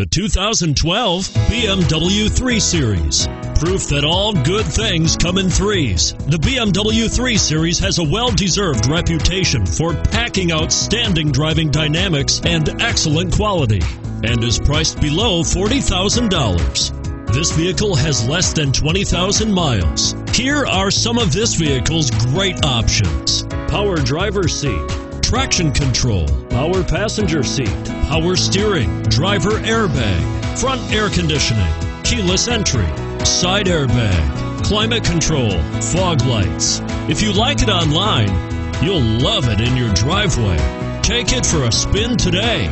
The 2012 BMW 3 Series. Proof that all good things come in threes. The BMW 3 Series has a well deserved reputation for packing outstanding driving dynamics and excellent quality and is priced below $40,000. This vehicle has less than 20,000 miles. Here are some of this vehicle's great options power driver seat traction control, power passenger seat, power steering, driver airbag, front air conditioning, keyless entry, side airbag, climate control, fog lights. If you like it online, you'll love it in your driveway. Take it for a spin today.